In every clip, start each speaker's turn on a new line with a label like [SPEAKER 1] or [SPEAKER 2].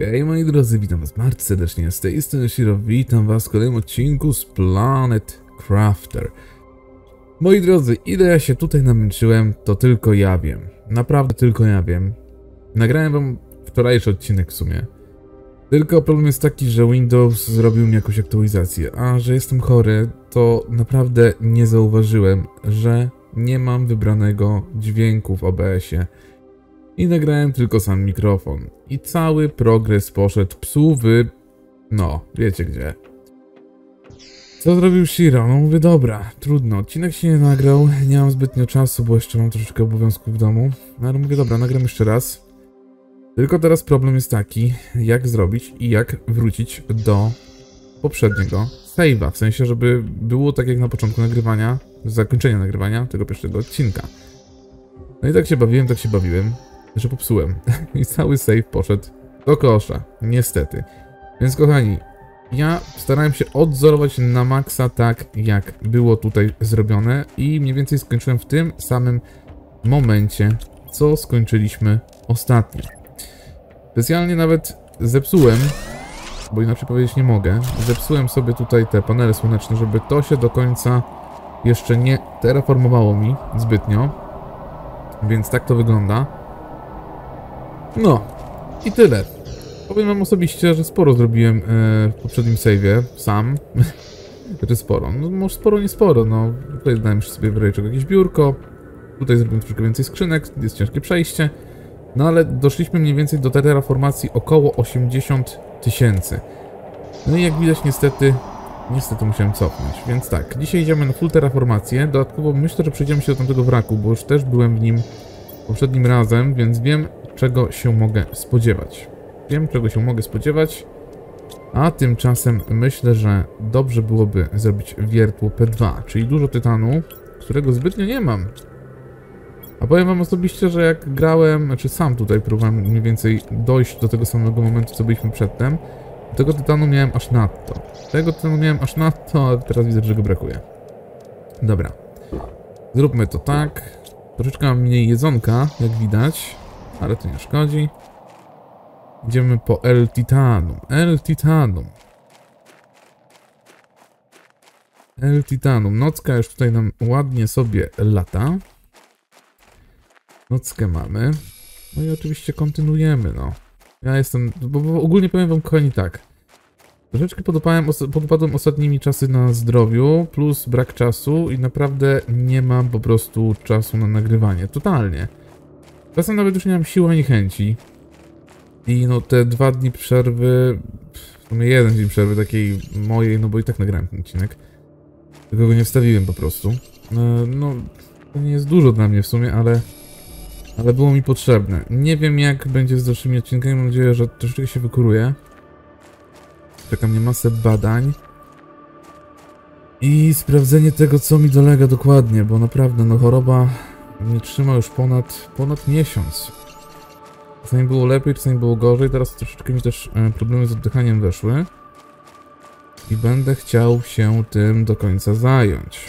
[SPEAKER 1] Hej moi drodzy, witam was bardzo serdecznie, z tej strony Shiro, witam was w kolejnym odcinku z Planet Crafter. Moi drodzy, ile ja się tutaj namęczyłem, to tylko ja wiem. Naprawdę tylko ja wiem. Nagrałem wam wczorajszy odcinek w sumie. Tylko problem jest taki, że Windows zrobił mi jakąś aktualizację, a że jestem chory, to naprawdę nie zauważyłem, że nie mam wybranego dźwięku w OBS-ie i nagrałem tylko sam mikrofon. I cały progres poszedł psu w... no, wiecie gdzie. Co zrobił Shiro? No mówię, dobra, trudno, odcinek się nie nagrał, nie mam zbytnio czasu, bo jeszcze mam troszeczkę obowiązków w domu. No ale mówię, dobra, nagram jeszcze raz. Tylko teraz problem jest taki, jak zrobić i jak wrócić do poprzedniego save'a. W sensie, żeby było tak jak na początku nagrywania, zakończenia nagrywania tego pierwszego odcinka. No i tak się bawiłem, tak się bawiłem że popsułem. I cały save poszedł do kosza. Niestety. Więc kochani, ja starałem się odzorować na maksa tak, jak było tutaj zrobione i mniej więcej skończyłem w tym samym momencie, co skończyliśmy ostatnio. Specjalnie nawet zepsułem, bo inaczej powiedzieć nie mogę, zepsułem sobie tutaj te panele słoneczne, żeby to się do końca jeszcze nie terraformowało mi zbytnio. Więc tak to wygląda. No, i tyle. Powiem wam osobiście, że sporo zrobiłem e, w poprzednim save'ie, sam. Znaczy sporo, no może sporo, nie sporo, no. Tutaj dałem już sobie w jakieś biurko. Tutaj zrobiłem troszkę więcej skrzynek, jest ciężkie przejście. No ale doszliśmy mniej więcej do terraformacji około 80 tysięcy. No i jak widać niestety, niestety musiałem cofnąć. Więc tak, dzisiaj idziemy na full terraformację. Dodatkowo myślę, że przejdziemy się do tamtego wraku, bo już też byłem w nim poprzednim razem, więc wiem czego się mogę spodziewać. Wiem, czego się mogę spodziewać, a tymczasem myślę, że dobrze byłoby zrobić wiertło P2, czyli dużo tytanu, którego zbytnio nie mam. A powiem wam osobiście, że jak grałem, znaczy sam tutaj próbowałem mniej więcej dojść do tego samego momentu, co byliśmy przedtem, tego tytanu miałem aż nadto. Tego tytanu miałem aż nadto, ale teraz widzę, że go brakuje. Dobra. Zróbmy to tak. Troszeczkę mam mniej jedzonka, jak widać ale to nie szkodzi. Idziemy po El Titanum. El Titanum. El Titanum. Nocka już tutaj nam ładnie sobie lata. Nockę mamy. No i oczywiście kontynuujemy, no. Ja jestem... Bo, bo ogólnie powiem wam, kochani, tak. Troszeczkę podopałem, podpadłem ostatnimi czasy na zdrowiu, plus brak czasu i naprawdę nie mam po prostu czasu na nagrywanie. Totalnie. Czasem nawet już nie mam siły ani chęci. I no te dwa dni przerwy, w sumie jeden dzień przerwy takiej mojej, no bo i tak nagrałem ten odcinek. Tylko go nie wstawiłem po prostu. No, no to nie jest dużo dla mnie w sumie, ale ale było mi potrzebne. Nie wiem jak będzie z dalszymi odcinkami, mam nadzieję, że troszeczkę się wykuruje. Czeka mnie masę badań. I sprawdzenie tego, co mi dolega dokładnie, bo naprawdę, no choroba nie trzyma już ponad, ponad miesiąc. Czasami było lepiej, czasami było gorzej, teraz troszeczkę mi też e, problemy z oddychaniem weszły. I będę chciał się tym do końca zająć.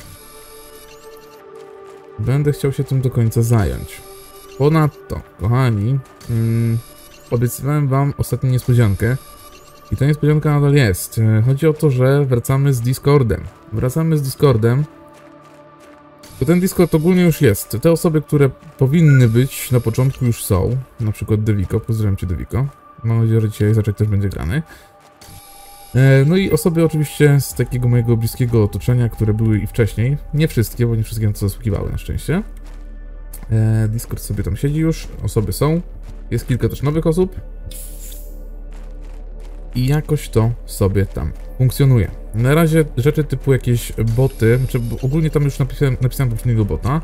[SPEAKER 1] Będę chciał się tym do końca zająć. Ponadto, kochani, mm, obiecywałem wam ostatnią niespodziankę. I ta niespodzianka nadal jest. E, chodzi o to, że wracamy z Discordem. Wracamy z Discordem. To ten Discord ogólnie już jest. Te osoby, które powinny być na początku już są. Na przykład Deviko. Pozdrawiam cię Deviko. Mam nadzieję, że dzisiaj zaczek też będzie grany. E, no i osoby oczywiście z takiego mojego bliskiego otoczenia, które były i wcześniej. Nie wszystkie, bo nie wszystkie na to zasługiwały na szczęście. E, Discord sobie tam siedzi już. Osoby są. Jest kilka też nowych osób i jakoś to sobie tam funkcjonuje. Na razie rzeczy typu jakieś boty, znaczy ogólnie tam już napisałem, napisałem poprzedniego bota.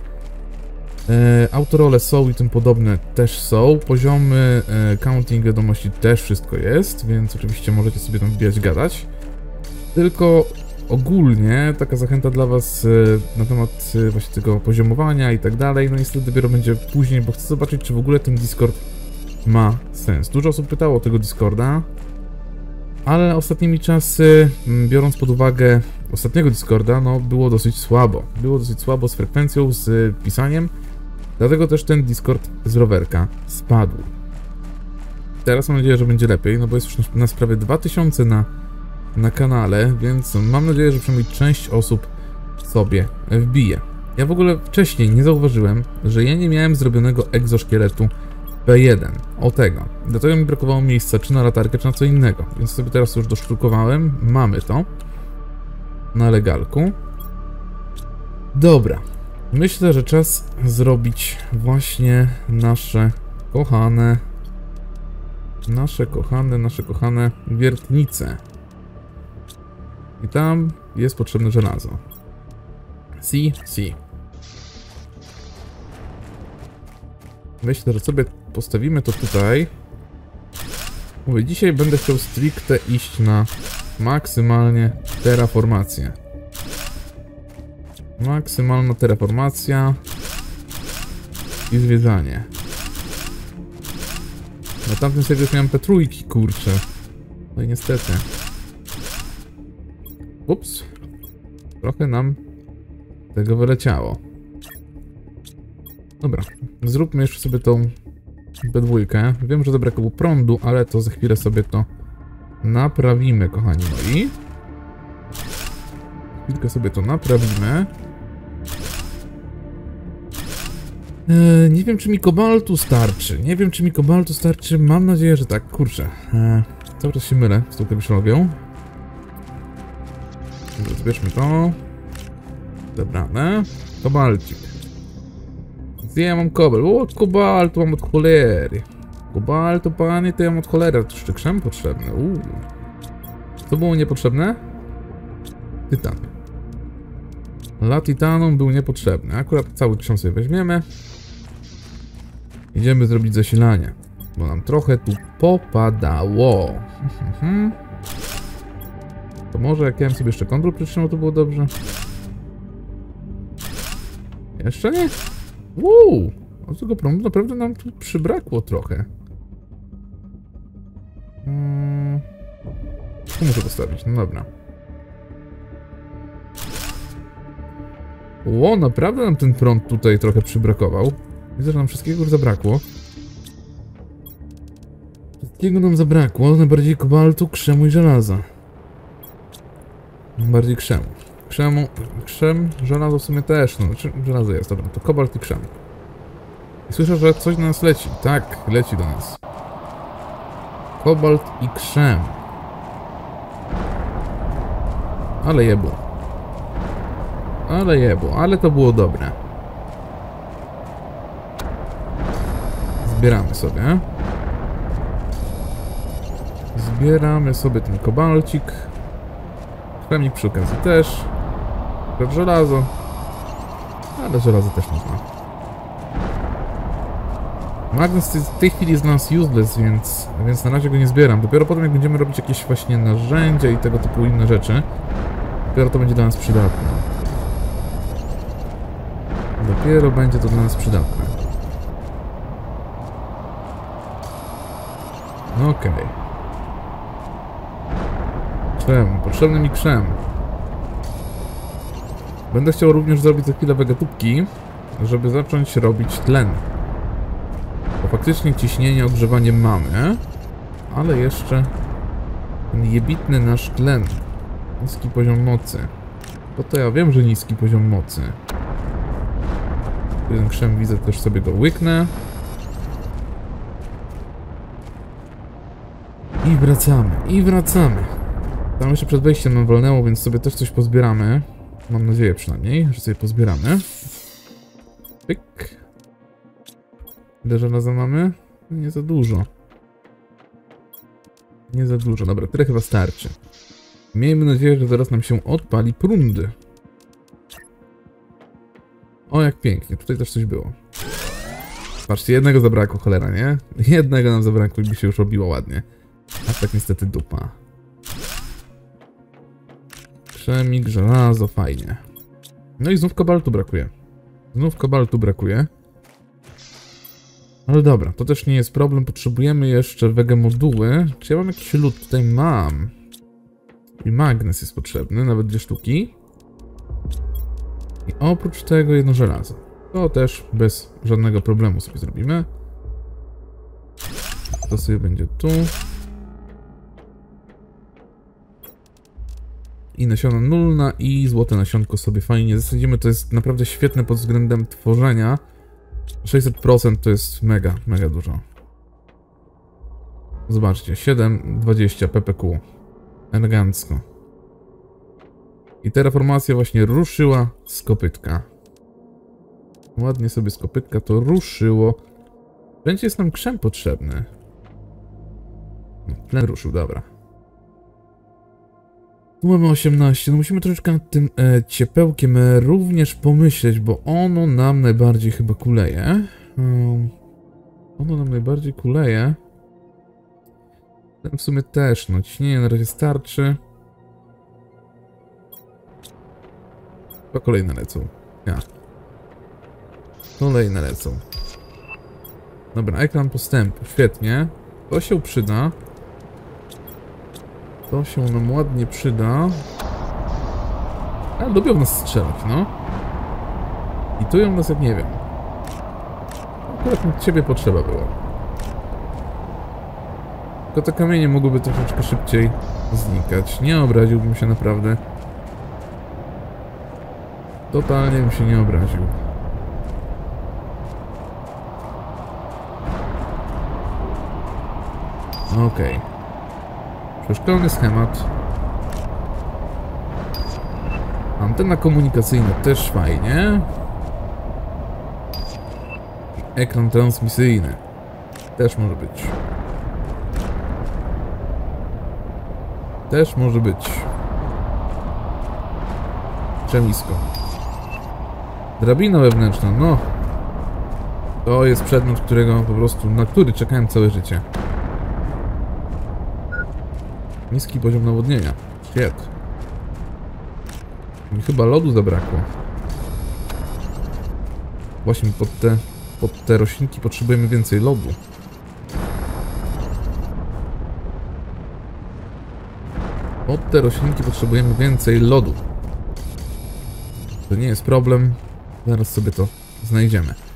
[SPEAKER 1] E, autorole są i tym podobne też są. Poziomy e, counting wiadomości też wszystko jest, więc oczywiście możecie sobie tam wbijać, gadać. Tylko ogólnie taka zachęta dla Was e, na temat e, właśnie tego poziomowania i tak dalej. No niestety dopiero będzie później, bo chcę zobaczyć, czy w ogóle ten Discord ma sens. Dużo osób pytało o tego Discorda ale ostatnimi czasy, mm, biorąc pod uwagę ostatniego Discorda, no było dosyć słabo. Było dosyć słabo z frekwencją, z pisaniem, dlatego też ten Discord z rowerka spadł. Teraz mam nadzieję, że będzie lepiej, no bo jest już nas prawie 2000 na, na kanale, więc mam nadzieję, że przynajmniej część osób sobie wbije. Ja w ogóle wcześniej nie zauważyłem, że ja nie miałem zrobionego egzoszkieletu P1. O tego. Dlatego mi brakowało miejsca czy na latarkę, czy na co innego. Więc sobie teraz już dosztrukowałem. Mamy to. Na legalku. Dobra. Myślę, że czas zrobić właśnie nasze kochane nasze kochane, nasze kochane wiertnice. I tam jest potrzebne żelazo. Si, si. Myślę, że sobie postawimy to tutaj. Mówię, dzisiaj będę chciał stricte iść na maksymalnie terraformację. Maksymalna terraformacja i zwiedzanie. Na tamtym sobie już miałem petrójki, kurczę. No i niestety. Ups. Trochę nam tego wyleciało. Dobra, zróbmy jeszcze sobie tą B2. Wiem, że zabrakło prądu, ale to za chwilę sobie to naprawimy, kochani moi. Chwilkę sobie to naprawimy. Eee, nie wiem, czy mi kobaltu starczy. Nie wiem, czy mi kobaltu starczy. Mam nadzieję, że tak. Kurczę. Eee, cały czas się mylę z tą klawiszologią. Dobra, zbierzmy to. Dobrane. Kobalcik. Ja mam kobel? O, kobaltu mam od cholery. Kobaltu, panie, to ja mam od cholery. To jeszcze krzem potrzebny. Uuu. Co było niepotrzebne? Tytan. Latitanum był niepotrzebny. Akurat cały książ sobie weźmiemy. Idziemy zrobić zasilanie. Bo nam trochę tu popadało. To może jak ja bym sobie jeszcze kontrol przytrzymał, to było dobrze. Jeszcze nie? Uuu! Od tego prądu naprawdę nam tu przybrakło trochę. Hmm. Tu muszę postawić, no dobra. Ło, naprawdę nam ten prąd tutaj trochę przybrakował. Widzę, że nam wszystkiego już zabrakło. Wszystkiego nam zabrakło, najbardziej kobaltu, krzemu i żelaza. Bardziej krzemu. Krzemu, krzem, żelazo w sumie też, no, znaczy żelazo jest, dobra, to kobalt i krzem. I słyszę, że coś do nas leci. Tak, leci do nas. Kobalt i krzem. Ale jebło. Ale jebło, ale to było dobre. Zbieramy sobie. Zbieramy sobie ten kobalcik. Kremnik przy okazji też. Akurat żelazo. Ale żelazo też można. Magnes w tej chwili jest dla nas useless, więc, więc na razie go nie zbieram. Dopiero potem jak będziemy robić jakieś właśnie narzędzia i tego typu inne rzeczy, dopiero to będzie dla nas przydatne. Dopiero będzie to dla nas przydatne. Okej. Okay. Krzem. Potrzebny mi krzem. Będę chciał również zrobić za chwilę wegetubki, żeby zacząć robić tlen. Bo faktycznie ciśnienie, ogrzewanie mamy, ale jeszcze ten jebitny nasz tlen. Niski poziom mocy. To to ja wiem, że niski poziom mocy. Jeden krzem widzę, też sobie go łyknę. I wracamy, i wracamy. Tam jeszcze przed wejściem nam wolnęło, więc sobie też coś pozbieramy. Mam nadzieję przynajmniej, że sobie pozbieramy. Pyk. Ile żelaza mamy? Nie za dużo. Nie za dużo. Dobra, tyle chyba starczy. Miejmy nadzieję, że zaraz nam się odpali prundy. O, jak pięknie. Tutaj też coś było. Patrzcie, jednego zabrakło, cholera, nie? Jednego nam zabrakło i by się już robiło ładnie. A tak niestety dupa. Krzemik, żelazo, fajnie. No i znów kobaltu brakuje. Znów kobaltu brakuje. Ale dobra, to też nie jest problem. Potrzebujemy jeszcze wege moduły. Czy ja mam jakiś lód? Tutaj mam. I magnes jest potrzebny, nawet dwie sztuki. I oprócz tego jedno żelazo. To też bez żadnego problemu sobie zrobimy. To sobie będzie tu. I nasiona nulna i złote nasionko sobie fajnie zasadzimy. To jest naprawdę świetne pod względem tworzenia. 600% to jest mega, mega dużo. Zobaczcie, 7,20 ppq. Elegancko. I terraformacja właśnie ruszyła z kopytka. Ładnie sobie z kopytka to ruszyło. Będzie jest nam krzem potrzebny. No, tlen ruszył, dobra. Tu mamy 18. No musimy troszeczkę nad tym e, ciepełkiem e, również pomyśleć, bo ono nam najbardziej chyba kuleje. Um, ono nam najbardziej kuleje. Ten w sumie też, no ciśnienie na razie starczy. Chyba kolejne lecą. Ja. Kolejne lecą. Dobra, ekran postępu, świetnie. To się przyda. To się nam ładnie przyda. A, lubią nas strzelać, no. I tu ją nas jak nie wiem. Akurat ciebie potrzeba było. Tylko te kamienie mogłyby troszeczkę szybciej znikać. Nie obraziłbym się naprawdę. Totalnie bym się nie obraził. Okej. Okay. Przeszkolony schemat. Antena komunikacyjna też fajnie. Ekran transmisyjny. Też może być. Też może być. Przemisko. Drabina wewnętrzna, no. To jest przedmiot, którego po prostu, na który czekałem całe życie. Niski poziom nawodnienia. Shit. Mi chyba lodu zabrakło. Właśnie pod te, pod te roślinki potrzebujemy więcej lodu. Pod te roślinki potrzebujemy więcej lodu. To nie jest problem. Zaraz sobie to znajdziemy.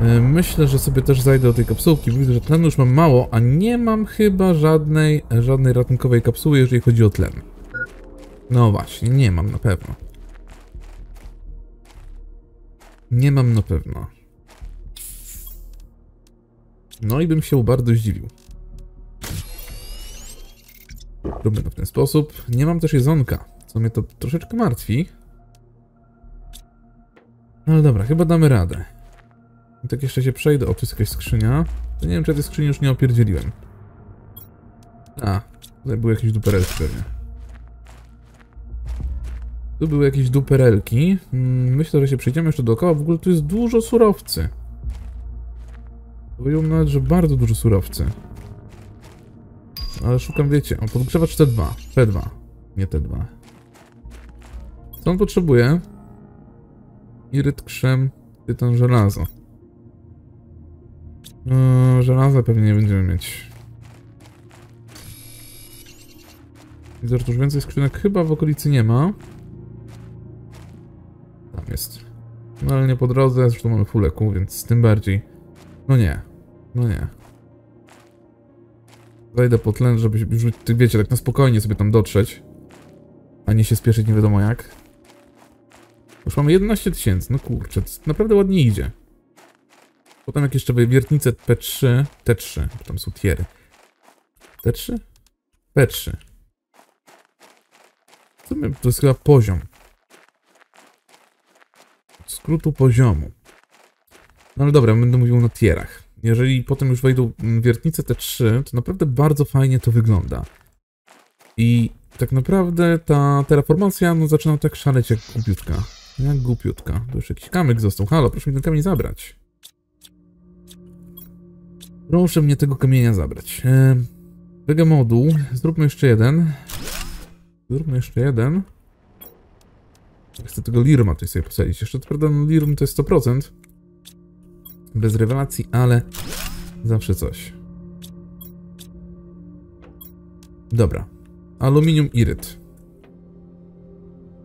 [SPEAKER 1] E, myślę, że sobie też zajdę do tej kapsułki. Widzę, że tlenu już mam mało, a nie mam chyba żadnej, żadnej ratunkowej kapsuły, jeżeli chodzi o tlen. No właśnie, nie mam na pewno. Nie mam na pewno. No i bym się bardzo zdziwił. Róbmy to w ten sposób. Nie mam też jedzonka, co mnie to troszeczkę martwi. No ale dobra, chyba damy radę. Tak jeszcze się przejdę. O, jest jakaś skrzynia. To nie wiem, czy ja tej skrzyni już nie opierdzieliłem. A, tutaj były jakieś duperelki pewnie. Tu były jakieś duperelki. Hmm, myślę, że się przejdziemy jeszcze dookoła. W ogóle tu jest dużo surowcy. Powiedziałbym nawet, że bardzo dużo surowcy. Ale szukam, wiecie, o, podgrzewacz T2. P2, nie T2. Co on potrzebuje? Iryt, krzem, tytan, żelazo. Yy, żelaza pewnie nie będziemy mieć. Widzę, że już więcej skrzynek chyba w okolicy nie ma. Tam jest. No ale nie po drodze, zresztą mamy fuleku, więc tym bardziej. No nie. No nie. Zajdę po tlen, żeby już, wiecie, tak na spokojnie sobie tam dotrzeć. A nie się spieszyć nie wiadomo jak. Już mamy 11 tysięcy, no kurczę, naprawdę ładnie idzie. Potem jak jeszcze wiertnice P3, T3, tam są tiery. T3? P3. Co my, to jest chyba poziom. Skrótu poziomu. No ale dobra, będę mówił na tierach. Jeżeli potem już wejdą wiertnice T3, to naprawdę bardzo fajnie to wygląda. I tak naprawdę ta terraformacja no, zaczyna tak szaleć jak głupiutka. Jak głupiutka. To już jakiś kamyk został. Halo, proszę mi ten kamień zabrać. Proszę mnie tego kamienia zabrać. E, Wega moduł. Zróbmy jeszcze jeden. Zróbmy jeszcze jeden. Chcę tego Lirma tutaj sobie posadzić. Jeszcze prawda, no Lirm to jest 100%. Bez rewelacji, ale zawsze coś. Dobra. Aluminium iryt.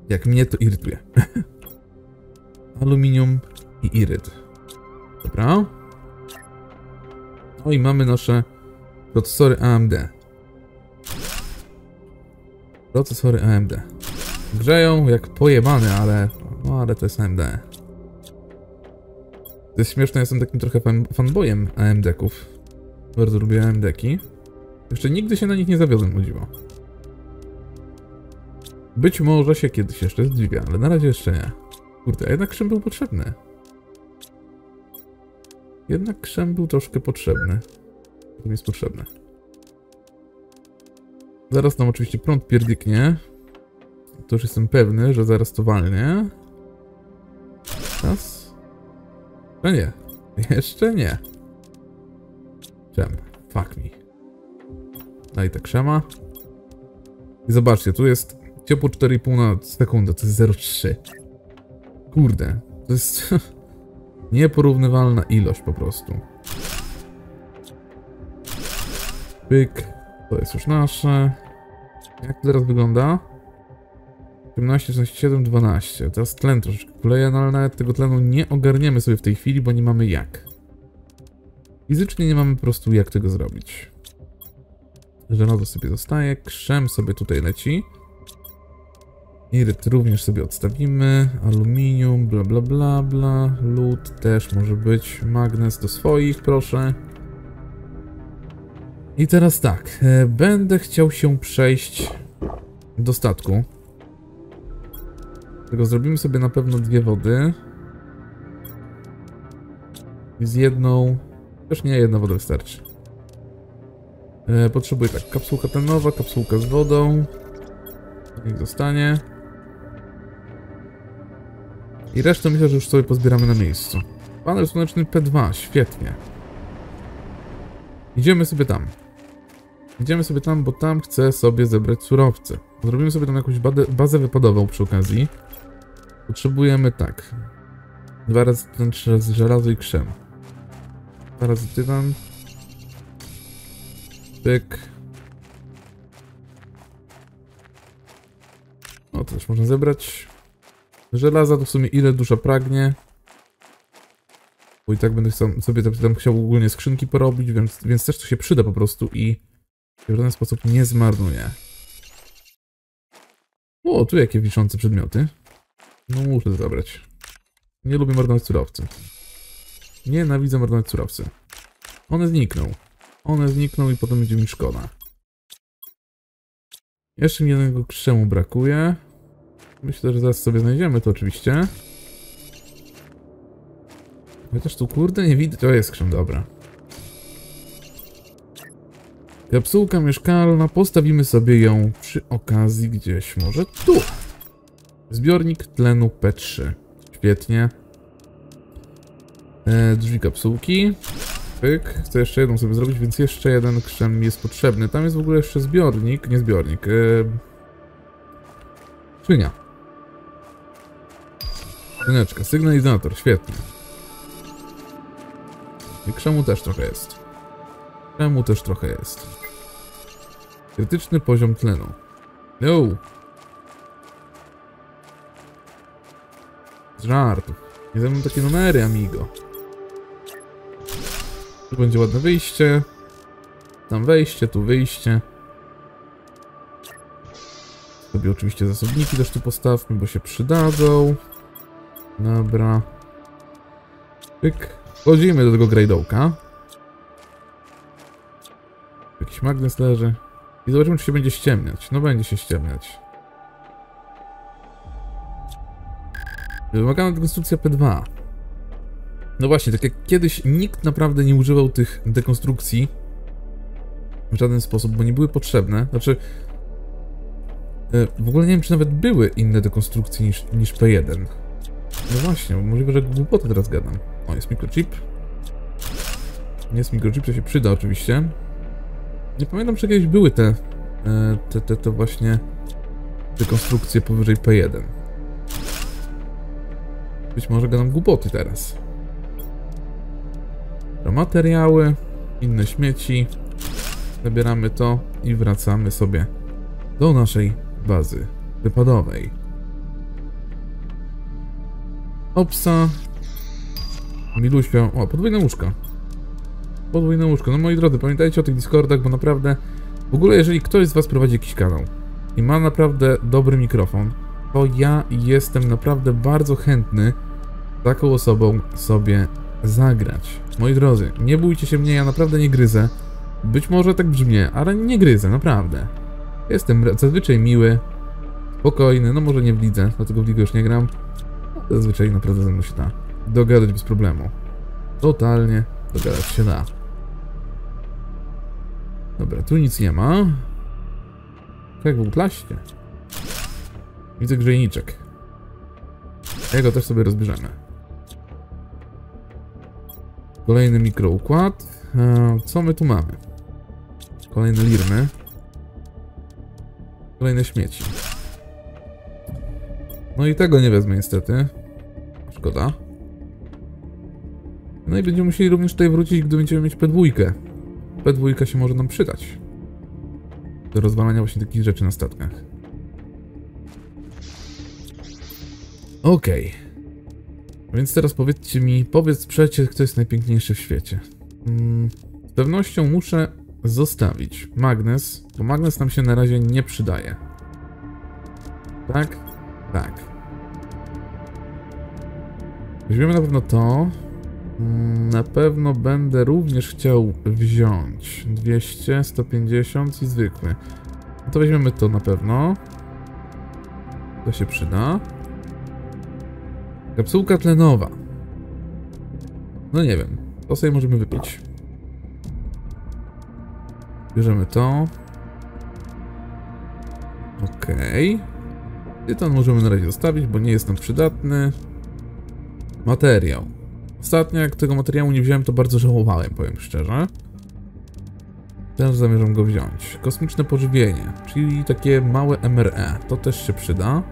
[SPEAKER 1] Jak mnie to irytuje. Aluminium i iryt. Dobra. No i mamy nasze Procesory AMD. Procesory AMD. Grzeją jak pojebane, ale... No ale to jest AMD. To jest śmieszne, jestem takim trochę fan, fanboyem AMD-ków. Bardzo lubię AMD-ki. Jeszcze nigdy się na nich nie zawiodłem, o. Być może się kiedyś jeszcze zdziwię, ale na razie jeszcze nie. Kurde, a jednak krzem był potrzebny. Jednak krzem był troszkę potrzebny. To mi jest potrzebne. Zaraz nam oczywiście prąd pierdyknie. To już jestem pewny, że zaraz to walnie. Raz. No nie. Jeszcze nie. Czem? Fuck me. Daj ta krzema. I zobaczcie, tu jest ciepło 4,5 na sekundę, to jest 0,3. Kurde, to jest nieporównywalna ilość po prostu. Pyk, to jest już nasze. Jak to teraz wygląda? 18, 16, 7, 12. Teraz tlen troszeczkę kuleje, no ale nawet tego tlenu nie ogarniemy sobie w tej chwili, bo nie mamy jak. Fizycznie nie mamy po prostu jak tego zrobić. Żelazo sobie zostaje, krzem sobie tutaj leci. Iryt również sobie odstawimy, aluminium, bla bla bla bla, lód też może być, magnes do swoich, proszę. I teraz tak, e, będę chciał się przejść do statku. Tego zrobimy sobie na pewno dwie wody. I z jedną... Też nie, jedna woda wystarczy. E, potrzebuję tak, kapsułka tlenowa, kapsułka z wodą. Niech zostanie. I resztę myślę, że już sobie pozbieramy na miejscu. Panel słoneczny P2, świetnie. Idziemy sobie tam. Idziemy sobie tam, bo tam chcę sobie zebrać surowce. Zrobimy sobie tam jakąś bazę wypadową przy okazji. Potrzebujemy tak. Dwa razy tytan, trzy razy żelazo i krzem. Dwa razy tytan. Pyk. O, to też można zebrać. Żelaza to w sumie ile dusza pragnie. Bo i tak będę sobie tam chciał ogólnie skrzynki porobić, więc, więc też to się przyda po prostu i w żaden sposób nie zmarnuje. O, tu jakie wiszące przedmioty. No muszę to zabrać. Nie lubię marnować surowcy. Nienawidzę marnować surowcy. One znikną. One znikną i potem będzie mi szkoda. Jeszcze mi jednego krzemu brakuje. Myślę, że zaraz sobie znajdziemy to oczywiście. Chociaż tu kurde nie widać. O, jest krzem, dobra. Kapsułka mieszkalna, postawimy sobie ją przy okazji gdzieś, może tu. Zbiornik tlenu P3. Świetnie. E, drzwi kapsułki. Pyk. Chcę jeszcze jedną sobie zrobić, więc jeszcze jeden krzem jest potrzebny. Tam jest w ogóle jeszcze zbiornik, nie zbiornik. E, szynia. Szyneczka, sygnalizator, świetnie. I krzemu też trochę jest. Krzemu też trochę jest. Krytyczny poziom tlenu. No! Z. Nie ze mną takie numery, amigo. Tu będzie ładne wyjście. Tam wejście, tu wyjście. Sobie oczywiście zasobniki też tu postawmy, bo się przydadzą. Dobra. Pyk. Wchodzimy do tego grejdołka. Jakiś magnes leży. I zobaczymy, czy się będzie ściemniać. No będzie się ściemniać. Wymagana dekonstrukcja P2. No właśnie, tak jak kiedyś nikt naprawdę nie używał tych dekonstrukcji w żaden sposób, bo nie były potrzebne. Znaczy, e, w ogóle nie wiem, czy nawet były inne dekonstrukcje niż, niż P1. No właśnie, możliwe, że głupoty teraz gadam. O, jest mikrochip. Jest mikrochip, to się przyda oczywiście. Nie pamiętam, czy kiedyś były te, e, te, te, te właśnie dekonstrukcje powyżej P1. Być może gadam głupoty teraz. Materiały, inne śmieci. Zabieramy to i wracamy sobie do naszej bazy wypadowej. Opsa. Miluśka. O, podwójne łóżka. Podwójne łóżko. No moi drodzy, pamiętajcie o tych Discordach, bo naprawdę... W ogóle jeżeli ktoś z was prowadzi jakiś kanał i ma naprawdę dobry mikrofon, to ja jestem naprawdę bardzo chętny taką osobą sobie zagrać. Moi drodzy, nie bójcie się mnie, ja naprawdę nie gryzę. Być może tak brzmi, ale nie gryzę, naprawdę. Jestem zazwyczaj miły, spokojny, no może nie w lidze, dlatego w ligę już nie gram. Zazwyczaj naprawdę ze mną się da dogadać bez problemu. Totalnie dogadać się da. Dobra, tu nic nie ma. Jak w plaście. Widzę grzejniczek. Jego też sobie rozbierzemy. Kolejny mikroukład. E, co my tu mamy? Kolejne lirmy. Kolejne śmieci. No i tego nie wezmę niestety. Szkoda. No i będziemy musieli również tutaj wrócić, gdy będziemy mieć P2. P2 się może nam przydać. Do rozwalania właśnie takich rzeczy na statkach. Okej. Okay. Więc teraz powiedzcie mi, powiedz przecie, kto jest najpiękniejszy w świecie. Hmm, z pewnością muszę zostawić magnes, bo magnes nam się na razie nie przydaje. Tak? Tak. Weźmiemy na pewno to. Hmm, na pewno będę również chciał wziąć 200, 150 i zwykły. No to weźmiemy to na pewno. To się przyda. Kapsułka tlenowa. No nie wiem. To sobie możemy wypić. Bierzemy to. Okej. Okay. Tytan możemy na razie zostawić, bo nie jest nam przydatny. Materiał. Ostatnio jak tego materiału nie wziąłem, to bardzo żałowałem, powiem szczerze. Teraz zamierzam go wziąć. Kosmiczne pożywienie, czyli takie małe MRE. To też się przyda.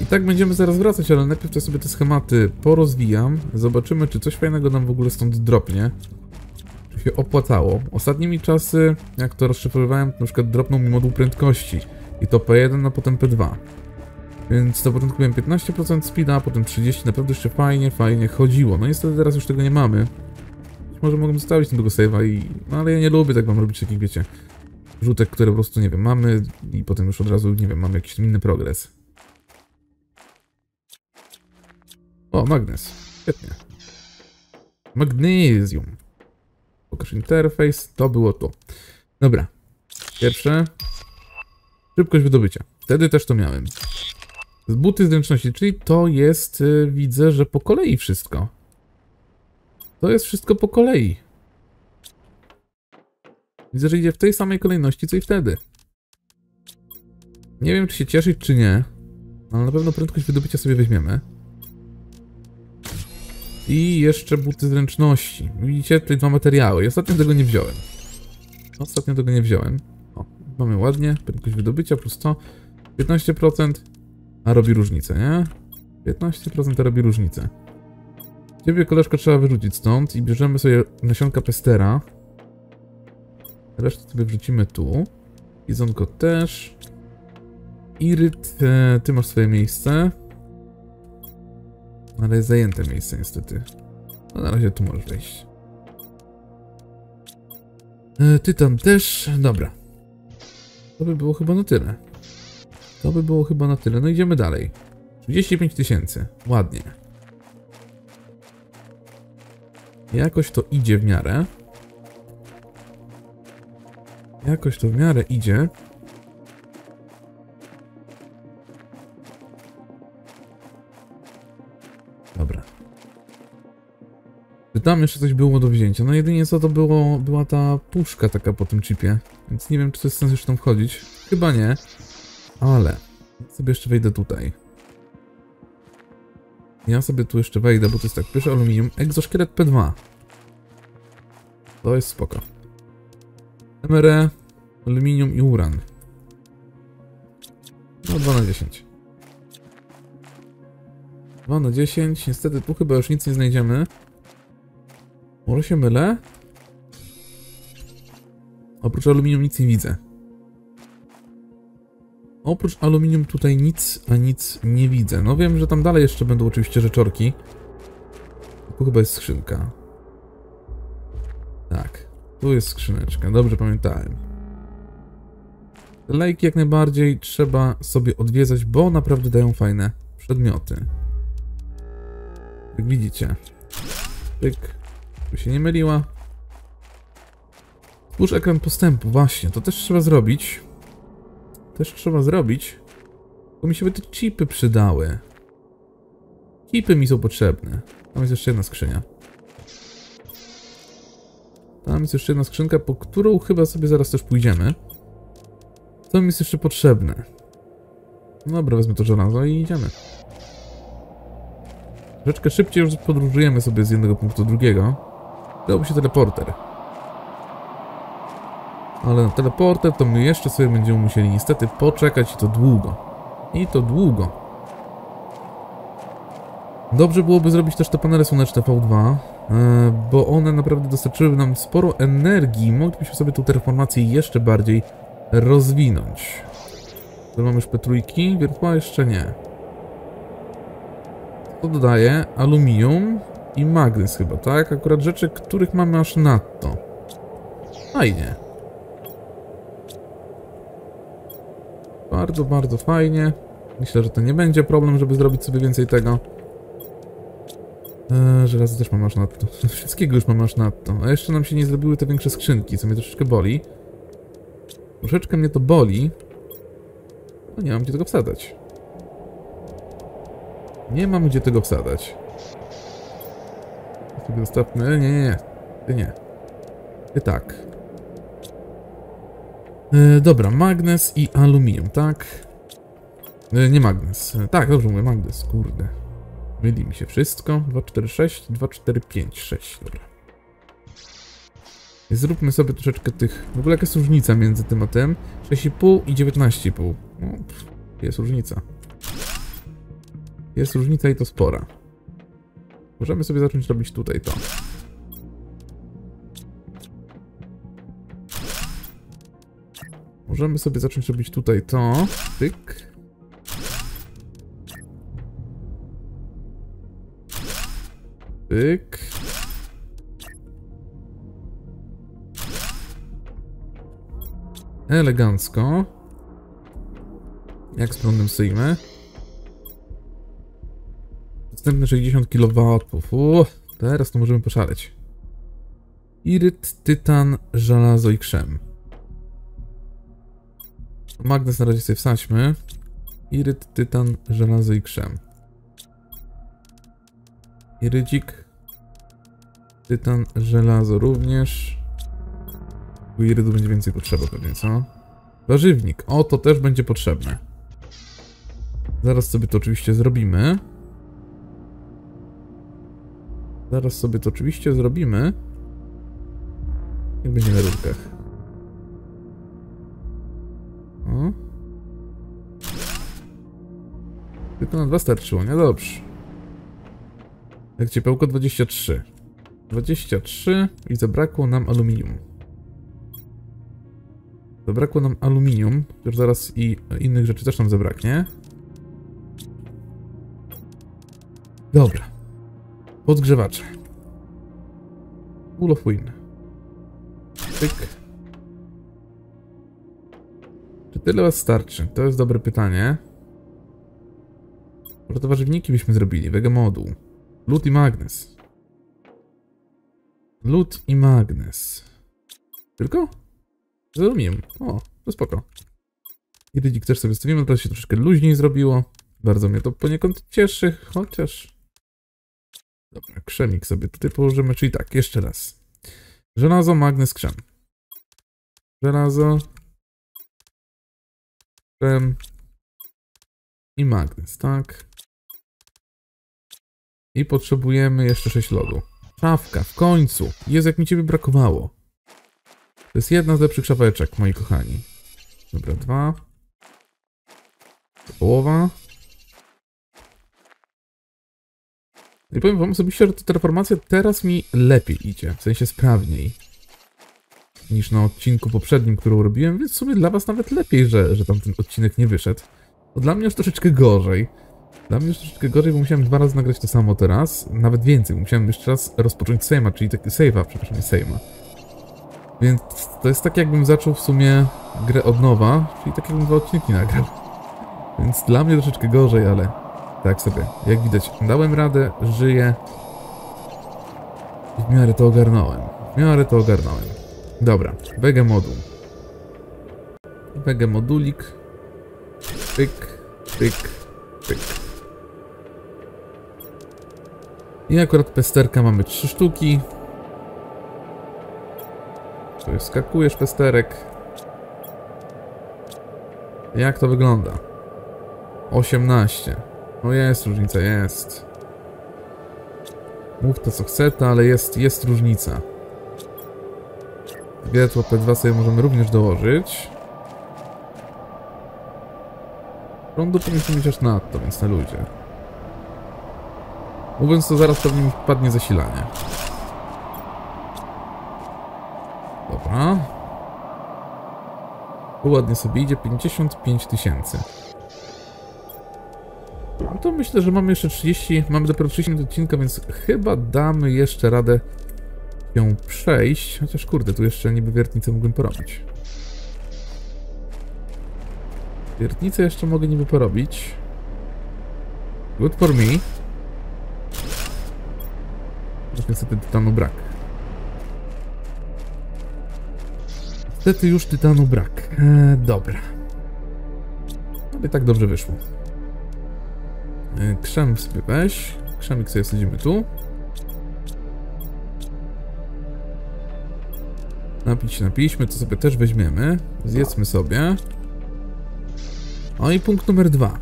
[SPEAKER 1] I tak będziemy zaraz wracać, ale najpierw to sobie te schematy porozwijam. Zobaczymy, czy coś fajnego nam w ogóle stąd dropnie. Czy się opłacało. Ostatnimi czasy, jak to rozszyfrowałem, na przykład dropnął mi moduł prędkości. I to P1, a potem P2. Więc na początku miałem 15% speeda, potem 30%. Naprawdę jeszcze fajnie, fajnie chodziło. No niestety teraz już tego nie mamy. Może mogę zostawić tego save'a i... No ale ja nie lubię tak wam robić takich, wiecie... Rzutek, które po prostu, nie wiem, mamy i potem już od razu, nie wiem, mamy jakiś inny progres. O, magnes. Świetnie. Magnesium. Pokaż interfejs. To było to. Dobra. Pierwsze. Szybkość wydobycia. Wtedy też to miałem. Buty zręczności, czyli to jest, yy, widzę, że po kolei wszystko. To jest wszystko po kolei. Widzę, że idzie w tej samej kolejności, co i wtedy. Nie wiem, czy się cieszyć, czy nie. Ale na pewno prędkość wydobycia sobie weźmiemy. I jeszcze buty zręczności. Widzicie, tutaj dwa materiały. I ostatnio tego nie wziąłem. Ostatnio tego nie wziąłem. O, mamy ładnie. Prędkość wydobycia plus 100. 15%. A robi różnicę, nie? 15% robi różnicę. Ciebie koleżko trzeba wyrzucić stąd i bierzemy sobie nasionka pestera. Resztę sobie wrzucimy tu. Jedzonko też. Iryt, e, ty masz swoje miejsce. Ale jest zajęte miejsce niestety. No na razie tu możesz wejść. E, ty tam też. Dobra. To by było chyba na tyle. To by było chyba na tyle. No idziemy dalej. 35 tysięcy. Ładnie. Jakoś to idzie w miarę. Jakoś to w miarę idzie. Dobra. Czy tam jeszcze coś było do wzięcia? No jedynie co to było, była ta puszka taka po tym chipie. Więc nie wiem, czy to jest sens już tam wchodzić. Chyba nie. Ale sobie jeszcze wejdę tutaj. Ja sobie tu jeszcze wejdę, bo to jest tak, pierwszy aluminium, egzoszkielet P2. To jest spoko. MRE, aluminium i uran. No 2 na 10. 2 na 10, niestety tu chyba już nic nie znajdziemy. Może się mylę? Oprócz aluminium nic nie widzę. Oprócz aluminium tutaj nic, a nic nie widzę. No wiem, że tam dalej jeszcze będą oczywiście rzeczorki. Tu chyba jest skrzynka. Tu jest skrzyneczka, dobrze pamiętałem. Lejki jak najbardziej trzeba sobie odwiedzać, bo naprawdę dają fajne przedmioty. Jak widzicie. Pyk. Tu się nie myliła. Spójrz ekran postępu, właśnie, to też trzeba zrobić. Też trzeba zrobić. Bo mi się by te chipy przydały. Chipy mi są potrzebne. Tam jest jeszcze jedna skrzynia. Tam jest jeszcze jedna skrzynka, po którą chyba sobie zaraz też pójdziemy. Co mi jest jeszcze potrzebne? Dobra, wezmę to żelazo i idziemy. Troszeczkę szybciej już podróżujemy sobie z jednego punktu do drugiego. Dałby się teleporter. Ale na teleporter to my jeszcze sobie będziemy musieli niestety poczekać i to długo. I to długo. Dobrze byłoby zrobić też te panele słoneczne V2, e, bo one naprawdę dostarczyły nam sporo energii moglibyśmy sobie tą terraformację jeszcze bardziej rozwinąć. Tu mamy już P3, Virtua jeszcze nie. To dodaje aluminium i magnez chyba, tak? Akurat rzeczy, których mamy aż nadto. Fajnie. Bardzo, bardzo fajnie. Myślę, że to nie będzie problem, żeby zrobić sobie więcej tego. Eee, żelazo też mam aż nadto. Wszystkiego już mam aż nadto. A jeszcze nam się nie zrobiły te większe skrzynki, co mnie troszeczkę boli. Troszeczkę mnie to boli. No nie mam gdzie tego wsadzać. Nie mam gdzie tego wsadzać. Sobie zostawmy. Nie, nie, nie. Ty nie. Ty tak. E, dobra, magnes i aluminium, tak? E, nie magnes. E, tak, dobrze mówię, magnes, kurde. Myli mi się wszystko. 2, 4, 6, 2, 4, 5, 6, dobra. Zróbmy sobie troszeczkę tych... W ogóle jaka jest różnica między tym a tym? 6,5 i 19,5. No, jest różnica. Jest różnica i to spora. Możemy sobie zacząć robić tutaj to. Możemy sobie zacząć robić tutaj to. Tyk. Tyk. Elegancko. Jak z prądem stoimy? Następne 60 kW. Uff, teraz to możemy poszaleć. Iryt, tytan, żelazo i krzem. Magnes na razie sobie wsadźmy. Iryt, tytan, żelazo i krzem. Irydzik. Tytan, żelazo również. U irydu będzie więcej potrzeba pewnie, co? Warzywnik. O, to też będzie potrzebne. Zaraz sobie to oczywiście zrobimy. Zaraz sobie to oczywiście zrobimy. Jak będzie na rurkach. Tylko na dwa starczyło, nie? Dobrze. Jak ciepełko 23. 23 i zabrakło nam aluminium. Zabrakło nam aluminium, już zaraz i innych rzeczy też nam zabraknie. Dobra. Podgrzewacze. Full of win. Pyk. Czy tyle was starczy? To jest dobre pytanie. Może to warzywniki byśmy zrobili. Wega moduł. Lód i magnes. Lód i magnes. Tylko? Zrozumiałem. O, to spoko. I rydzik też sobie stawimy, teraz się troszeczkę luźniej zrobiło. Bardzo mnie to poniekąd cieszy, chociaż... Dobra, krzemik sobie tutaj położymy, czyli tak, jeszcze raz. Żelazo, magnes, krzem. Żelazo. Krzem. I magnes, tak. I potrzebujemy jeszcze 6 lodu. Szafka, w końcu. Jest jak mi ciebie brakowało. To jest jedna z lepszych szafeczek, moi kochani. Dobra, dwa. Połowa. I powiem wam osobiście, że ta transformacja teraz mi lepiej idzie, w sensie sprawniej. Niż na odcinku poprzednim, którą robiłem, więc w sumie dla was nawet lepiej, że, że tam ten odcinek nie wyszedł. To dla mnie już troszeczkę gorzej. Dla mnie już troszeczkę gorzej, bo musiałem dwa razy nagrać to samo teraz. Nawet więcej, bo musiałem jeszcze raz rozpocząć save'a, czyli taki save'a, przepraszam, nie save'a. Więc to jest tak jakbym zaczął w sumie grę od nowa, czyli tak jakbym dwa odcinki nagrał. Więc dla mnie troszeczkę gorzej, ale tak sobie, jak widać, dałem radę, żyję. I w miarę to ogarnąłem. W miarę to ogarnąłem. Dobra, wege moduł. Wege modulik. Pyk, pyk, pyk. I akurat pesterka mamy trzy sztuki. Sobie skakujesz pesterek. Jak to wygląda? 18. No jest różnica, jest. Mów to co chce, ale jest, jest różnica. Światło P2 sobie możemy również dołożyć. Prądu powinniśmy mieć aż nadto, więc na ludzie. Mówiąc to, zaraz pewnie mi wpadnie zasilanie. Dobra. Tu ładnie sobie idzie, 55 tysięcy. No to myślę, że mamy jeszcze 30, mamy dopiero 30 minut odcinka, więc chyba damy jeszcze radę ją przejść. Chociaż kurde, tu jeszcze niby wiertnicę mógłbym porobić. Wiertnicę jeszcze mogę niby porobić. Good for me. Już niestety tytanu brak. Niestety już tytanu brak. E, dobra. Ale tak dobrze wyszło. E, krzem sobie weź. Krzemik sobie sadzimy tu. Napić napiliśmy, to sobie też weźmiemy. Zjedzmy sobie. O i punkt numer dwa.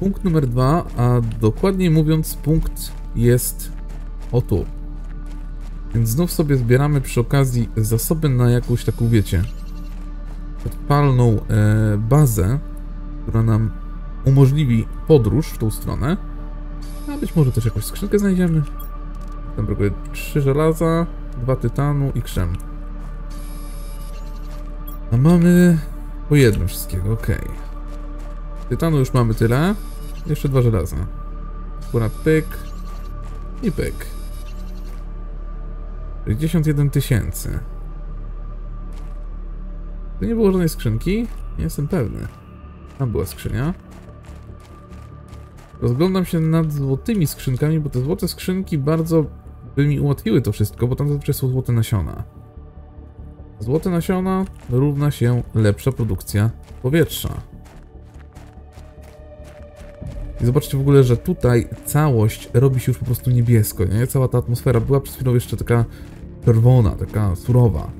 [SPEAKER 1] Punkt numer dwa, a dokładniej mówiąc punkt jest o tu. Więc znów sobie zbieramy przy okazji zasoby na jakąś taką, wiecie, odpalną e, bazę, która nam umożliwi podróż w tą stronę. A być może też jakąś skrzynkę znajdziemy. Tam brakuje 3 żelaza, 2 tytanu i krzem. A mamy po jednym wszystkiego, ok. Tytanu już mamy tyle. Jeszcze dwa żelaza. Akurat pyk i pyk. 61 tysięcy. Tu nie było żadnej skrzynki? Nie jestem pewny. Tam była skrzynia. Rozglądam się nad złotymi skrzynkami, bo te złote skrzynki bardzo by mi ułatwiły to wszystko, bo tam zazwyczaj są złote nasiona. Złote nasiona równa się lepsza produkcja powietrza. I zobaczcie w ogóle, że tutaj całość robi się już po prostu niebiesko, nie? Cała ta atmosfera była przez chwilę jeszcze taka czerwona, taka surowa.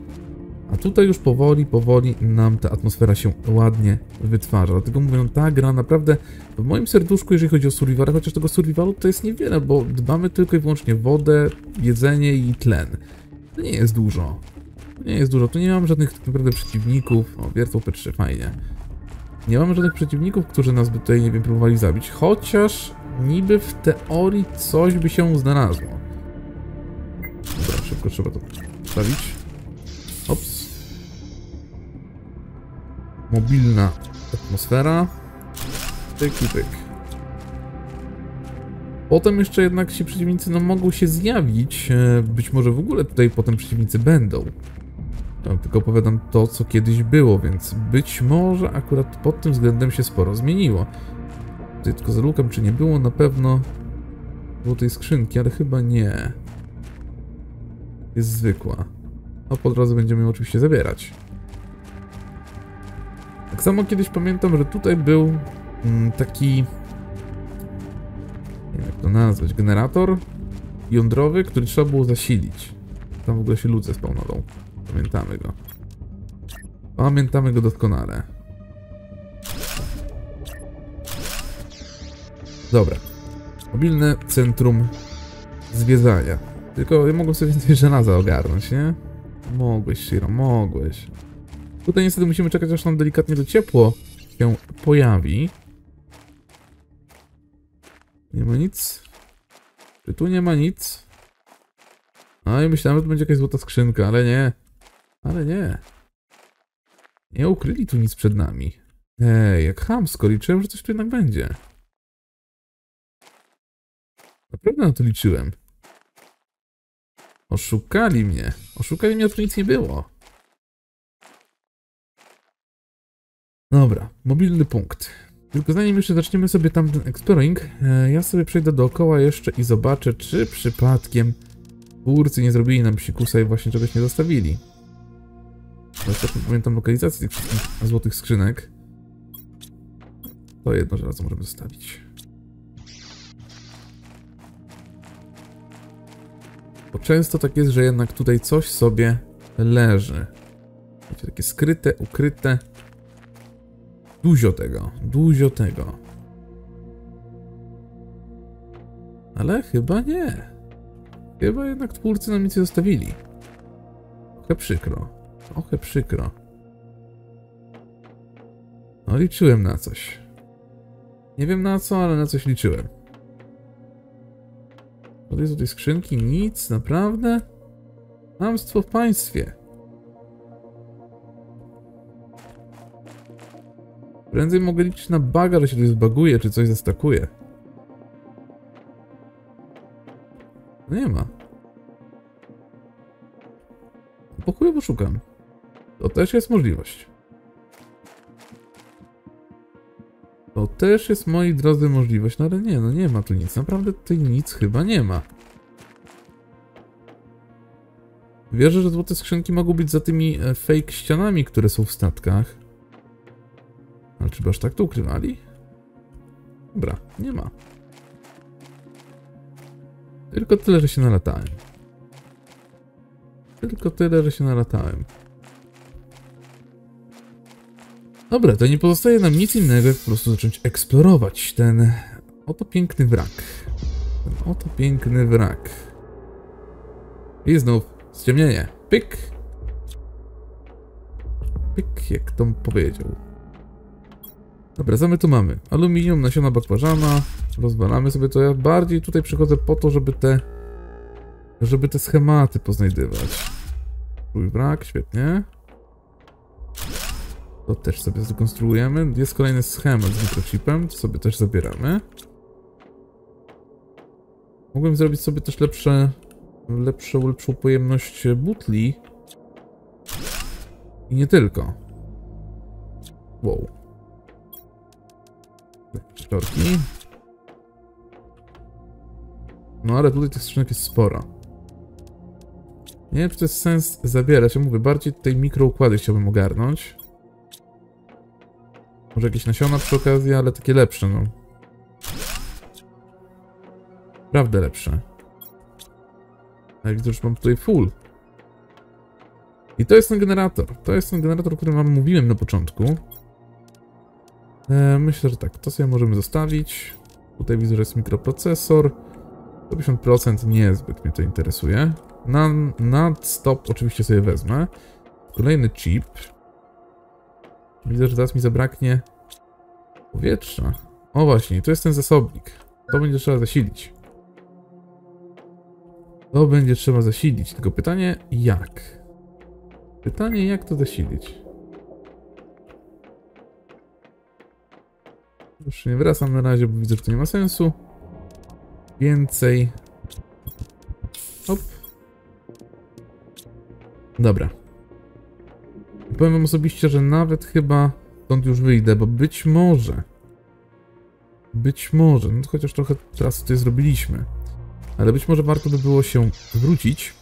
[SPEAKER 1] A tutaj już powoli, powoli nam ta atmosfera się ładnie wytwarza. Dlatego mówię, no ta gra naprawdę w moim serduszku, jeżeli chodzi o survival, chociaż tego survivalu to jest niewiele, bo dbamy tylko i wyłącznie wodę, jedzenie i tlen. To nie jest dużo. To nie jest dużo. Tu nie mam żadnych tak naprawdę przeciwników. O, wiertło P3, fajnie. Nie mamy żadnych przeciwników, którzy nas by tutaj, nie wiem, próbowali zabić. Chociaż niby w teorii coś by się znalazło. Dobra, szybko trzeba to stawić. Ops. Mobilna atmosfera. Pyk i pyk. Potem jeszcze jednak ci przeciwnicy no, mogą się zjawić. e, Być może w ogóle tutaj potem przeciwnicy będą. Tylko opowiadam to, co kiedyś było, więc być może akurat pod tym względem się sporo zmieniło. Tutaj tylko za lukiem, czy nie było na pewno złotej skrzynki, ale chyba nie. Jest zwykła. A po drodze będziemy ją oczywiście zabierać. Tak samo kiedyś pamiętam, że tutaj był mm, taki... Nie wiem jak to nazwać, generator jądrowy, który trzeba było zasilić. Tam w ogóle się ludzie spawnował. Pamiętamy go. Pamiętamy go doskonale. Dobra. Mobilne centrum zwiedzania. Tylko ja mogłem sobie więcej żelaza ogarnąć, nie? Mogłeś, Shiro, mogłeś. Tutaj niestety musimy czekać, aż nam delikatnie to ciepło się pojawi. Nie ma nic. Czy tu nie ma nic? No i myślałem, że to będzie jakaś złota skrzynka, ale nie. Ale nie. Nie ukryli tu nic przed nami. Ej, jak hamsko, liczyłem, że coś tu jednak będzie. Naprawdę na to liczyłem. Oszukali mnie. Oszukali mnie, o tu nic nie było. Dobra, mobilny punkt. Tylko zanim jeszcze zaczniemy sobie tamten exploring, e, ja sobie przejdę dookoła jeszcze i zobaczę, czy przypadkiem twórcy nie zrobili nam psikusa i właśnie czegoś nie zostawili. Ja też nie pamiętam lokalizacji tych złotych skrzynek. To jedno żelazo możemy zostawić. Bo często tak jest, że jednak tutaj coś sobie leży. Wiecie, takie skryte, ukryte. Dużo tego, dużo tego. Ale chyba nie. Chyba jednak twórcy nam nic nie zostawili. Trochę przykro. Trochę przykro. No liczyłem na coś. Nie wiem na co, ale na coś liczyłem. Od jest do tej skrzynki nic, naprawdę? Mamstwo w państwie. Prędzej mogę liczyć na baga, że się coś zbaguje, czy coś zestakuje. No nie ma. Pokoju poszukam. To też jest możliwość. To też jest, moi drodzy, możliwość. No ale nie, no nie ma tu nic. Naprawdę tutaj nic chyba nie ma. Wierzę, że złote skrzynki mogą być za tymi e, fake ścianami, które są w statkach. Ale czy aż tak to ukrywali? Dobra, nie ma. Tylko tyle, że się nalatałem. Tylko tyle, że się nalatałem. Dobra, to nie pozostaje nam nic innego, jak po prostu zacząć eksplorować ten oto piękny wrak. Ten oto piękny wrak. I znów ściemnienie. Pyk! Pyk, jak to powiedział. Dobra, co my tu mamy? Aluminium, nasiona bakłażana. Rozwalamy sobie to. Ja bardziej tutaj przychodzę po to, żeby te... Żeby te schematy poznajdywać. Twój wrak, świetnie. To też sobie zrekonstruujemy. Jest kolejny schemat z mikrochipem, to sobie też zabieramy. Mogłem zrobić sobie też lepsze, lepszą, lepszą pojemność butli. I nie tylko. Wow. Szczotki. No ale tutaj tych skrzynek jest sporo. Nie wiem, czy to jest sens zabierać. Ja mówię, bardziej tutaj mikroukłady chciałbym ogarnąć. Może jakieś nasiona przy okazji, ale takie lepsze, no. Prawda lepsze. A widzę, że mam tutaj full. I to jest ten generator. To jest ten generator, o którym wam mówiłem na początku. E, myślę, że tak, to sobie możemy zostawić. Tutaj widzę, że jest mikroprocesor. 50% niezbyt mnie to interesuje. Na, na stop oczywiście sobie wezmę. Kolejny chip. Widzę, że teraz mi zabraknie powietrza. O właśnie, to jest ten zasobnik. To będzie trzeba zasilić. To będzie trzeba zasilić. Tylko pytanie jak? Pytanie jak to zasilić? Już nie wracam na razie, bo widzę, że to nie ma sensu. Więcej. Hop. Dobra. Powiem wam osobiście, że nawet chyba stąd już wyjdę, bo być może... Być może, no chociaż trochę czasu tutaj zrobiliśmy. Ale być może warto by było się wrócić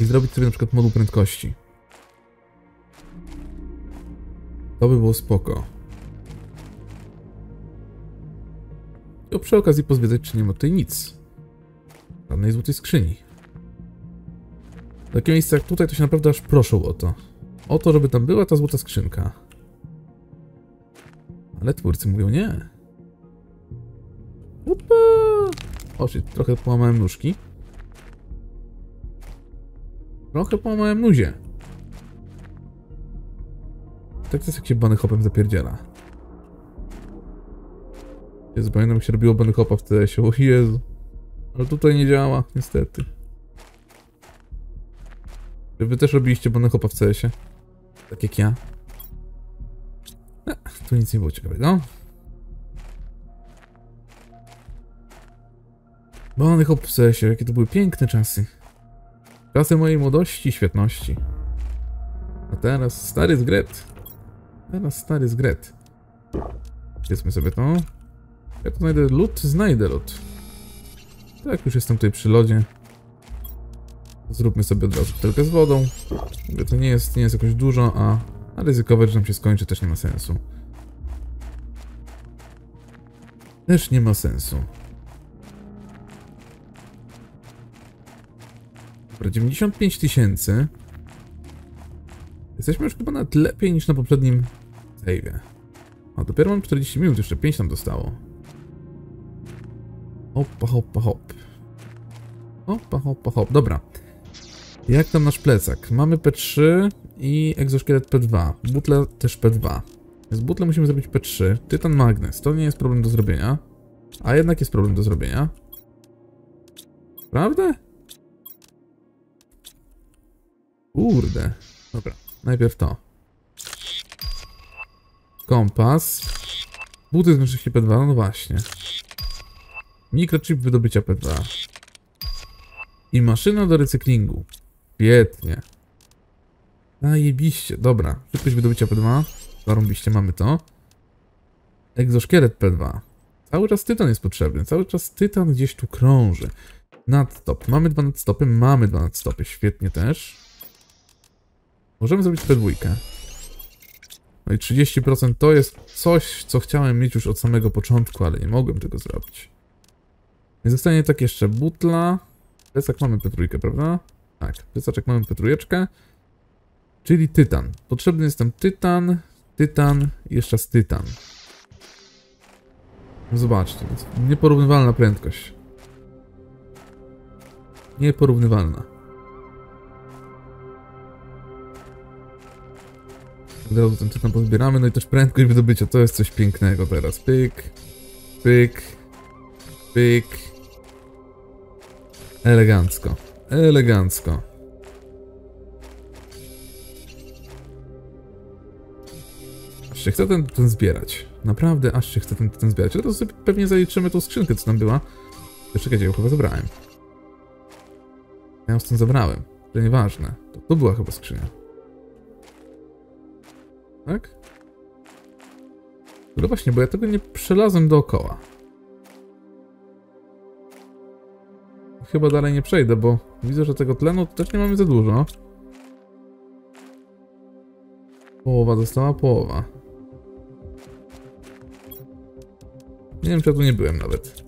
[SPEAKER 1] i zrobić sobie na przykład moduł prędkości. To by było spoko. I przy okazji pozwiedzać, czy nie ma tutaj nic. Żadnej złotej skrzyni. Takie miejsca jak tutaj to się naprawdę aż proszą o to. O to, żeby tam była ta złota skrzynka. Ale twórcy mówią nie. Upa! O, trochę połamałem nóżki. Trochę połamałem nuzie. Tak to jest jak się bany hopem zapierdziela. Jezu, pamiętam jak się robiło bany hopa w TS-ie. O Jezu. Ale tutaj nie działa, niestety. Czy wy też robiliście bany hopa w CS-ie? Tak jak ja. E, tu nic nie było ciekawego. Bany hop w CS-ie, jakie to były piękne czasy. Czasy mojej młodości i świetności. A teraz stary zgret. Teraz stary zgret. Jedzmy sobie to. Jak znajdę lód? Znajdę lód. Tak, już jestem tutaj przy lodzie. Zróbmy sobie od razu butelkę z wodą. To nie jest, nie jest jakoś dużo, a, a ryzykować, że nam się skończy też nie ma sensu. Też nie ma sensu. Dobra, 95 tysięcy. Jesteśmy już chyba nawet lepiej niż na poprzednim save'ie. A dopiero mam 40 minut, jeszcze 5 nam dostało. Hoppa, hoppa, hop. Hoppa, hoppa, hop. Dobra. Jak tam nasz plecak? Mamy P3 i egzoszkielet P2. Butle też P2. Z butle musimy zrobić P3. Tytan magnes. To nie jest problem do zrobienia. A jednak jest problem do zrobienia. Prawda? Kurde. Dobra. Najpierw to. Kompas. Buty się P2, no właśnie. Mikrochip wydobycia P2. I maszyna do recyklingu. Świetnie. Najebiście. Dobra. Szybkość wydobycia P2. Zarąbiście, mamy to. Egzoszkielet P2. Cały czas tytan jest potrzebny. Cały czas tytan gdzieś tu krąży. Nadstop. Mamy dwa nadstopy. Mamy dwa nadstopy. Świetnie też. Możemy zrobić P2. No i 30% to jest coś, co chciałem mieć już od samego początku, ale nie mogłem tego zrobić. Nie zostanie tak jeszcze butla. Plecak mamy P3, prawda? Tak, plecaczek mamy P3. Czyli tytan. Potrzebny jest tam tytan, tytan i jeszcze raz tytan. Zobaczcie, to jest nieporównywalna prędkość. Nieporównywalna. Od razu ten tytan pozbieramy, no i też prędkość wydobycia, to jest coś pięknego teraz. Pyk, pyk, pyk. Elegancko, elegancko. Aż się chce ten, ten zbierać. Naprawdę, aż się chce ten, ten zbierać. Teraz sobie pewnie zaliczymy tą skrzynkę, co tam była. Czekajcie, ją chyba zabrałem. Ja ją stąd zabrałem. To nieważne. To, to była chyba skrzynia. Tak? No właśnie, bo ja tego nie przelazłem dookoła. Chyba dalej nie przejdę, bo widzę, że tego tlenu też nie mamy za dużo. Połowa została, połowa. Nie wiem, czy ja tu nie byłem nawet.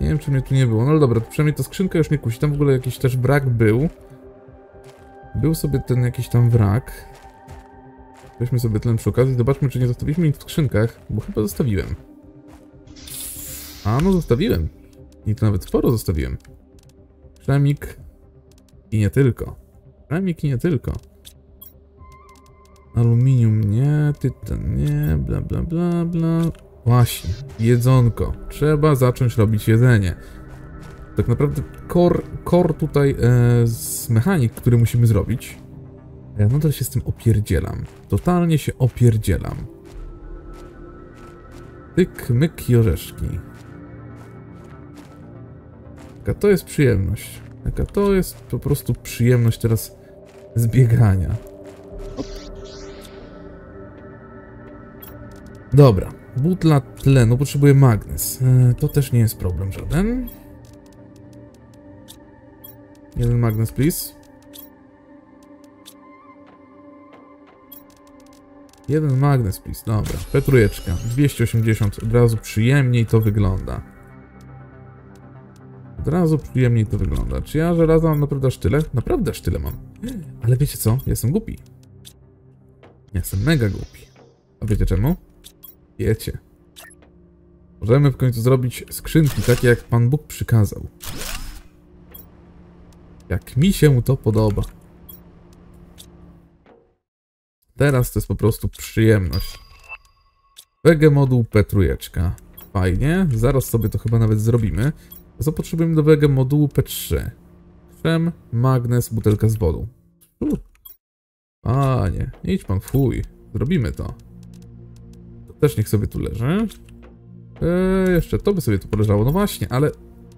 [SPEAKER 1] Nie wiem, czy mnie tu nie było. No dobra, przynajmniej ta skrzynka już nie kusi. Tam w ogóle jakiś też wrak był. Był sobie ten jakiś tam wrak. Weźmy sobie tlen przy okazji. Zobaczmy, czy nie zostawiliśmy nic w skrzynkach, bo chyba zostawiłem. A, no zostawiłem. I to nawet sporo zostawiłem. Krzemik. I nie tylko. Krzemik i nie tylko. Aluminium nie, tytan nie, bla bla bla bla. Właśnie, jedzonko. Trzeba zacząć robić jedzenie. Tak naprawdę core, core tutaj e, z mechanik, który musimy zrobić. Ja nadal się z tym opierdzielam. Totalnie się opierdzielam. Tyk, myk i orzeszki. Jaka to jest przyjemność. Jaka to jest po prostu przyjemność teraz zbiegania. Dobra, butla tlenu, potrzebuję magnes. E, to też nie jest problem żaden. Jeden magnes, please. Jeden magnes, please. Dobra, petrujeczka. 280, od razu przyjemniej to wygląda. Od razu przyjemniej to wygląda. Czy ja żelaza mam naprawdę aż tyle? Naprawdę aż tyle mam. Ale wiecie co? Jestem głupi. Jestem mega głupi. A wiecie czemu? Wiecie. Możemy w końcu zrobić skrzynki takie, jak Pan Bóg przykazał. Jak mi się to podoba. Teraz to jest po prostu przyjemność. Wege moduł P3. Fajnie. Zaraz sobie to chyba nawet zrobimy. Co potrzebujemy do Wege modułu P3? Krzem, magnes, butelka z wodą. Uh. A nie, idź pan fuj. Zrobimy to. To też niech sobie tu leży. Eee, jeszcze to by sobie tu poleżało. No właśnie, ale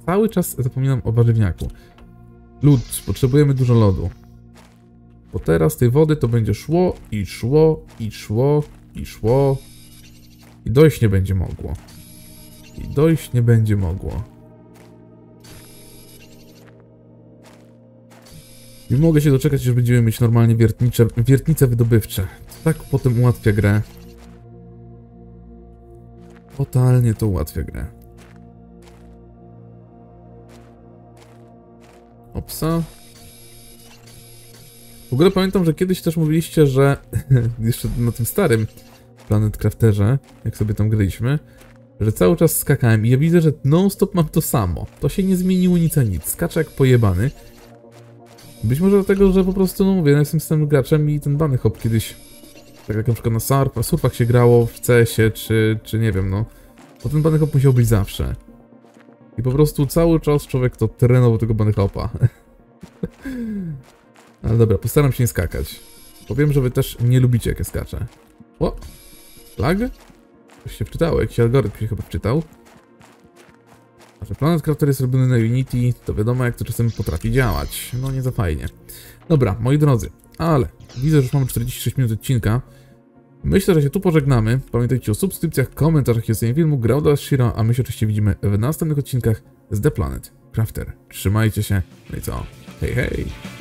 [SPEAKER 1] cały czas zapominam o warzywniaku. Lód. Potrzebujemy dużo lodu. Bo teraz tej wody to będzie szło i szło i szło i szło i dojść nie będzie mogło. I dojść nie będzie mogło. Nie mogę się doczekać, że będziemy mieć normalnie wiertnicze, wiertnice wydobywcze. To tak potem ułatwia grę. Totalnie to ułatwia grę. Opsa. W ogóle pamiętam, że kiedyś też mówiliście, że jeszcze na tym starym Planet Crafterze, jak sobie tam graliśmy, że cały czas skakałem i ja widzę, że non-stop mam to samo. To się nie zmieniło nic a nic. Skaczę jak pojebany. Być może dlatego, że po prostu, no mówię, ja jestem stałym graczem i ten bany hop kiedyś, tak jak na przykład na, surf, surfach się grało, w CS-ie, czy, czy nie wiem, no, bo ten bany hop musiał być zawsze. I po prostu cały czas człowiek to trenował tego bany hopa. Ale dobra, postaram się nie skakać. Powiem, że wy też nie lubicie, jak ja skaczę. O! Lag? Coś się wczytało, jakiś algorytm się chyba wczytał. Że Planet Crafter jest robiony na Unity, to wiadomo jak to czasem potrafi działać. No nie za fajnie. Dobra, moi drodzy, ale widzę, że już mamy 46 minut odcinka. Myślę, że się tu pożegnamy. Pamiętajcie o subskrypcjach, komentarzach i filmu. Grał do Was Shiro, a my się oczywiście widzimy w następnych odcinkach z The Planet Crafter. Trzymajcie się, no i co? Hej, hej!